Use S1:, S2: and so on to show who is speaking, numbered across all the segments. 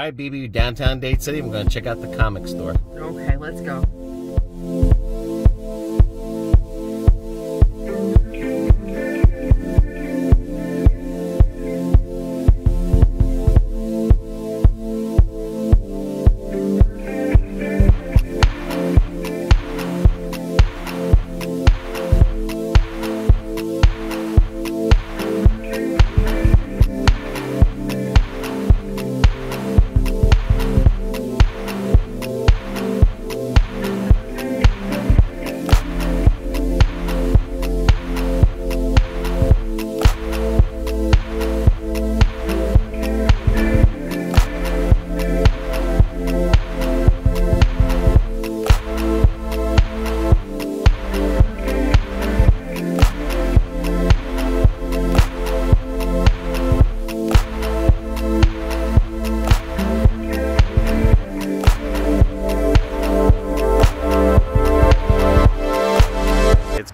S1: All right, BB, downtown Dade City. We're going to check out the comic store.
S2: Okay, let's go.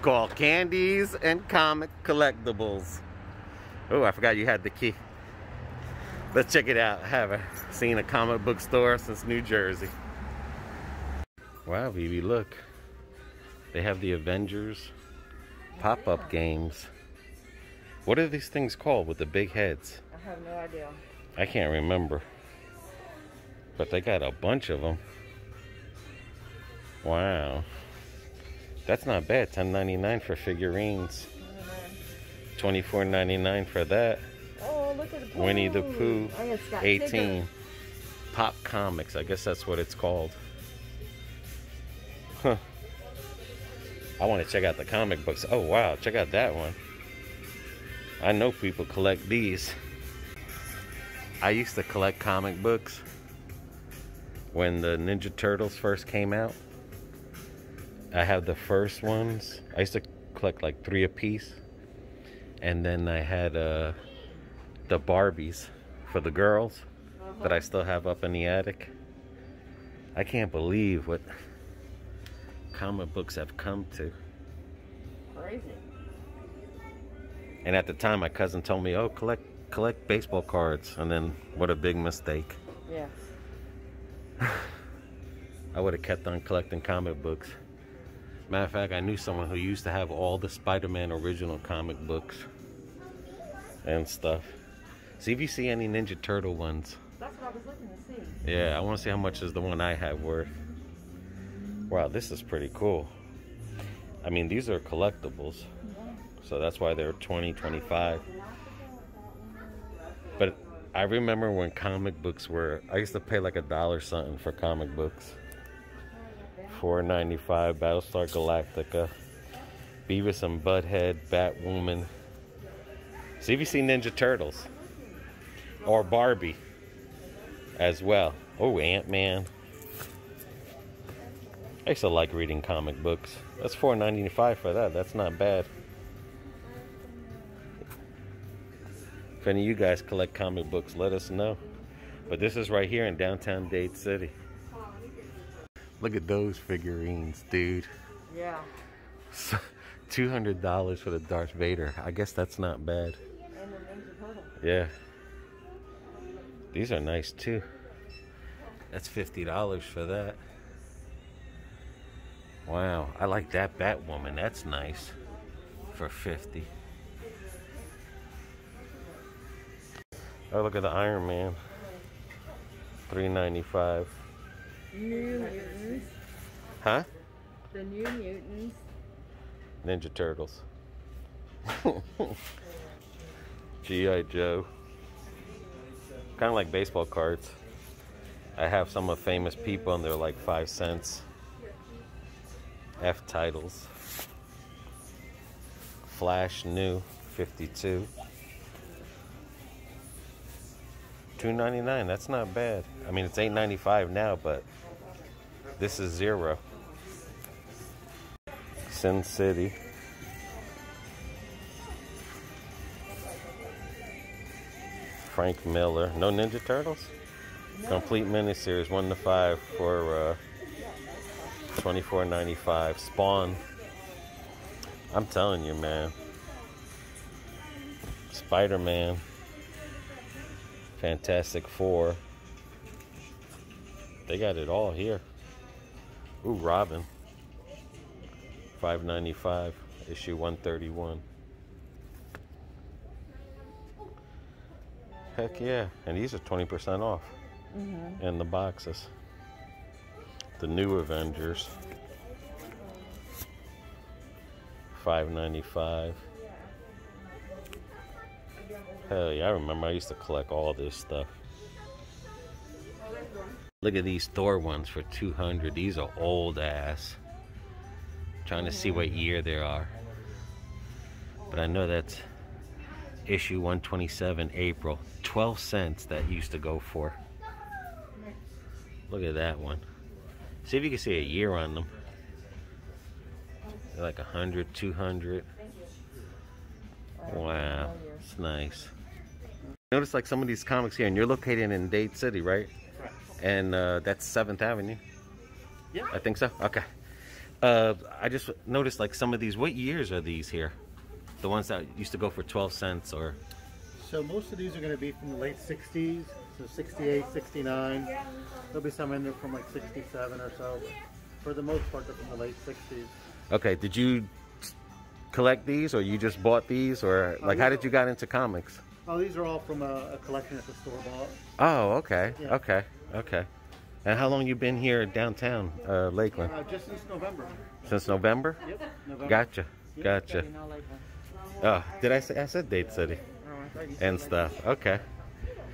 S1: Called Candies and Comic Collectibles. Oh, I forgot you had the key. Let's check it out. I haven't seen a comic book store since New Jersey. Wow, BB, look. They have the Avengers pop-up games. What are these things called with the big heads?
S2: I have no idea.
S1: I can't remember. But they got a bunch of them. Wow. That's not bad. Ten ninety nine for figurines. Twenty four ninety nine for that.
S2: Oh, look at the Pooh.
S1: Winnie the Pooh.
S2: Oh, it's
S1: 18.
S2: figures.
S1: Pop Comics. I guess that's what it's called. Huh. I want to check out the comic books. Oh, wow. Check out that one. I know people collect these. I used to collect comic books when the Ninja Turtles first came out. I have the first ones. I used to collect like three a piece. And then I had uh, the Barbies for the girls that I still have up in the attic. I can't believe what comic books have come to.
S2: Crazy.
S1: And at the time, my cousin told me, "Oh, collect collect baseball cards," and then what a big mistake.
S2: Yeah.
S1: I would have kept on collecting comic books. Matter of fact, I knew someone who used to have all the Spider-Man original comic books and stuff. See if you see any Ninja Turtle ones.
S2: That's what I was looking to see.
S1: Yeah, I want to see how much is the one I have worth. Wow, this is pretty cool. I mean, these are collectibles. So that's why they're 20, 25. But I remember when comic books were I used to pay like a dollar something for comic books. 4.95 Battlestar Galactica, Beavis and Butthead, Batwoman. See Ninja Turtles or Barbie as well. Oh, Ant Man. I still like reading comic books. That's $4.95 for that. That's not bad. If any of you guys collect comic books, let us know. But this is right here in downtown Dade City. Look at those figurines, dude.
S2: Yeah.
S1: $200 for the Darth Vader. I guess that's not bad.
S2: And the Ninja Turtle.
S1: Yeah. These are nice too. That's $50 for that. Wow, I like that Batwoman. That's nice for 50. Oh, look at the Iron Man. 395.
S2: New Mutants.
S1: Huh?
S2: The New Mutants.
S1: Ninja Turtles. G.I. Joe. Kind of like baseball cards. I have some of famous people and they're like five cents. F titles. Flash New 52. 2.99. That's not bad. I mean, it's 8.95 now, but this is zero. Sin City. Frank Miller. No Ninja Turtles? Complete miniseries, one to five for uh, twenty four ninety five. Spawn. I'm telling you, man. Spider Man. Fantastic Four. They got it all here. Ooh, Robin. Five ninety five, issue one thirty one. Heck yeah. And these are twenty percent off
S2: Mm-hmm.
S1: in the boxes. The new Avengers. Five ninety five. Hell yeah, I remember I used to collect all this stuff. Look at these Thor ones for 200. These are old ass. Trying to see what year they are. But I know that's issue 127 April. 12 cents that used to go for. Look at that one. See if you can see a year on them. They're like 100, 200. Wow, it's nice. Notice like some of these comics here, and you're located in Dade City, right? And uh, that's Seventh Avenue.
S3: Yeah.
S1: I think so. Okay. Uh, I just noticed like some of these. What years are these here? The ones that used to go for 12 cents, or
S3: So most of these are going to be from the late 60s, so 68, 69. There'll be some in there from like 67 or so. For the most part, they're from the late 60s.
S1: okay. Did you collect these, or you just bought these, or like how did you got into comics?
S3: Oh, these are all from a, a collection at the store bought.
S1: Oh, okay,
S3: Yeah.
S1: okay, okay. And how long you been here downtown, uh, Lakeland?
S3: Uh, just since November.
S1: Since November?
S3: Yep, November.
S1: Gotcha, gotcha. Oh, did I say I said Dade City and stuff? Okay.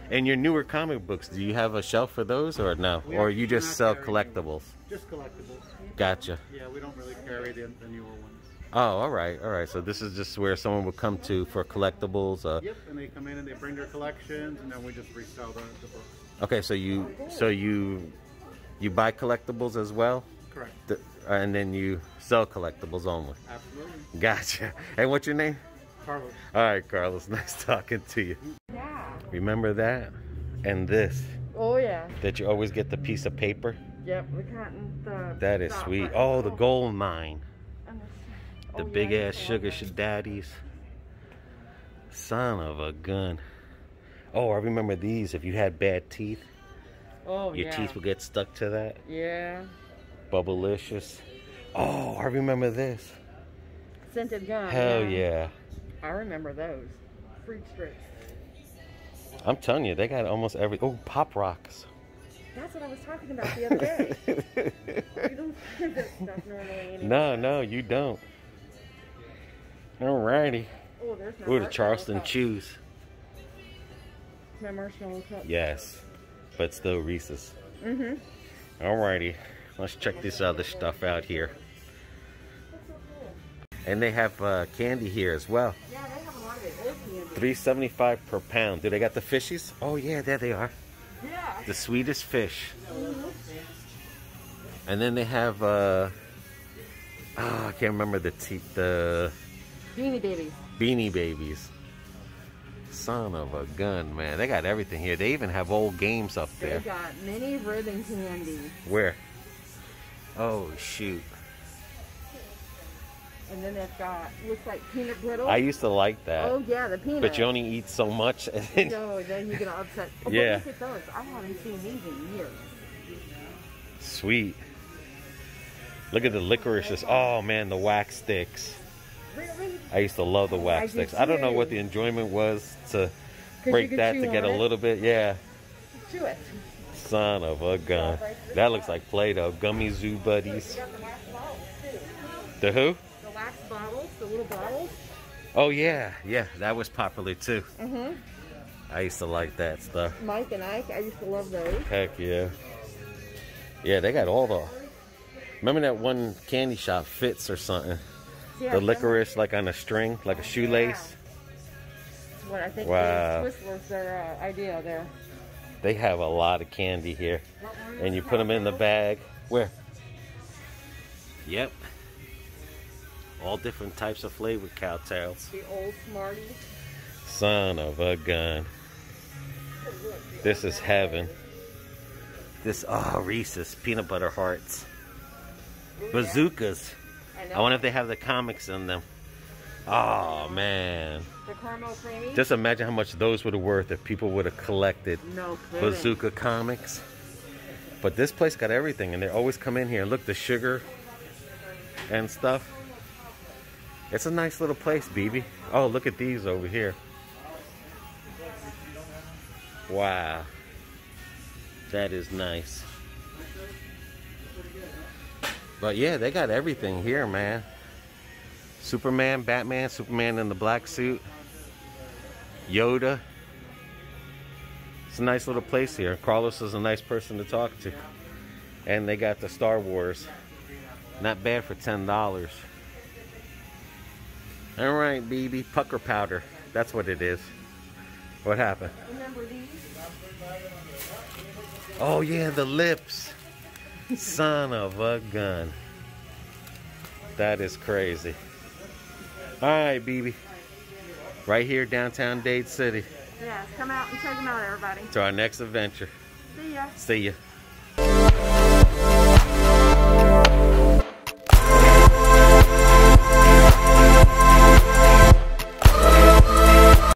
S1: And your newer comic books, do you have a shelf for those, or no?
S3: We
S1: Or you just sell collectibles?
S3: Just collectibles.
S1: Gotcha.
S3: Yeah, we don't really carry the, the newer ones.
S1: Oh, all right, all right. So this is just where someone would come to for collectibles. Uh,
S3: Yep, and they come in and they bring their collections, and then we just resell the, the books.
S1: Okay, so you so you you buy collectibles as well,
S3: Correct.
S1: Th- and then you sell collectibles only.
S3: Absolutely.
S1: Gotcha. And what's your name?
S3: Carlos.
S1: All right, Carlos. Nice talking to you.
S2: Yeah.
S1: Remember that? And this
S2: Oh yeah.
S1: that you always get the piece of paper.
S2: Yep. The cotton. The.
S1: That is sweet.
S2: button.
S1: Oh, the gold mine.
S2: The-
S1: The
S2: oh, yeah,
S1: big
S2: I
S1: ass sugar
S2: love
S1: daddies. Son of a gun. Oh, I remember these. If you had bad teeth,
S2: Oh
S1: your
S2: yeah.
S1: teeth would get stuck to that.
S2: Yeah.
S1: Bubblicious. Oh, I remember this.
S2: Scented gum.
S1: Hell yeah.
S2: I remember those. Fruit strips.
S1: I'm telling you, they got almost every. Oh, Pop Rocks.
S2: That's what I was talking about the other day. you don't find that stuff normally anymore.
S1: no, no, you don't. Alrighty.
S2: Oh, there's my
S1: Ooh, the Charleston. Chews.
S2: My marshmallow cup.
S1: Yes, but still Reese's.
S2: Mm-hmm.
S1: Alrighty, let's check this other stuff out here. And they have uh, candy here as well.
S2: Yeah, they have a lot of it. Old candy.
S1: Three seventy-five per pound. Do they got the fishies? Oh yeah, there they are.
S2: Yeah.
S1: The Swedish fish. And then they have uh, oh, I can't remember the the
S2: Beanie Babies.
S1: Beanie Babies. Son of a gun, man. They got everything here. They even have old games up there.
S2: They got mini ribbon candy.
S1: Where? Oh shoot.
S2: And then they've got, looks like peanut brittle.
S1: I used to like that.
S2: oh, yeah, the peanut.
S1: But you only eat so much. And then,
S2: No, then you get upset. Oh,
S1: Yeah.
S2: Look at those. I haven't seen these in years.
S1: Sweet. Look at the licorices. Oh man, the wax sticks. I used to love the wax
S2: I
S1: sticks. I don't know what the enjoyment was to break that to get a
S2: it.
S1: little bit. Yeah.
S2: Chew it.
S1: Son of a gun. That looks like Play-Doh. Gummy Zoo Buddies.
S2: The wax bottles, too.
S1: The who?
S2: The wax bottles, the little bottles.
S1: Oh yeah, yeah. That was popular too.
S2: Mm-hmm.
S1: I used to like that stuff.
S2: Mike and Ike, I used to love those.
S1: Heck yeah. Yeah, they got all the. Remember that one candy shop, Fitz or something?
S2: Yeah,
S1: The
S2: some-
S1: licorice like on a string, like a shoelace.
S2: That's what I think
S1: Wow.
S2: the Swiss was their uh, idea there.
S1: They have a lot of candy here. And you put them in the bag. Where? Yep. All different types of flavored Cow Tales.
S2: The old Smarties.
S1: Son of a gun. This is heaven. This, oh, Reese's peanut butter hearts. Bazookas.
S2: I.
S1: I wonder if they have the comics in them. Oh, man.
S2: the caramel creamy.
S1: Just imagine how much those would have worth if people would have collected
S2: no.
S1: Bazooka comics. But this place got everything, and they always come in here. Look, the sugar and stuff. It's a nice little place, BB. Oh, look at these over here. Wow. That is nice. But yeah, they got everything here, man. Superman, Batman, Superman in the black suit, Yoda. It's a nice little place here. Carlos is a nice person to talk to. And they got the Star Wars. Not bad for $10. All right, BB, pucker powder. That's what it is. What happened?
S2: Remember these?
S1: Oh yeah, the lips. Son of a gun. That is crazy. All right, BB. Right here, downtown Dade City.
S2: Yes, come out and check them out, everybody.
S1: To our next adventure.
S2: See ya.
S1: See ya.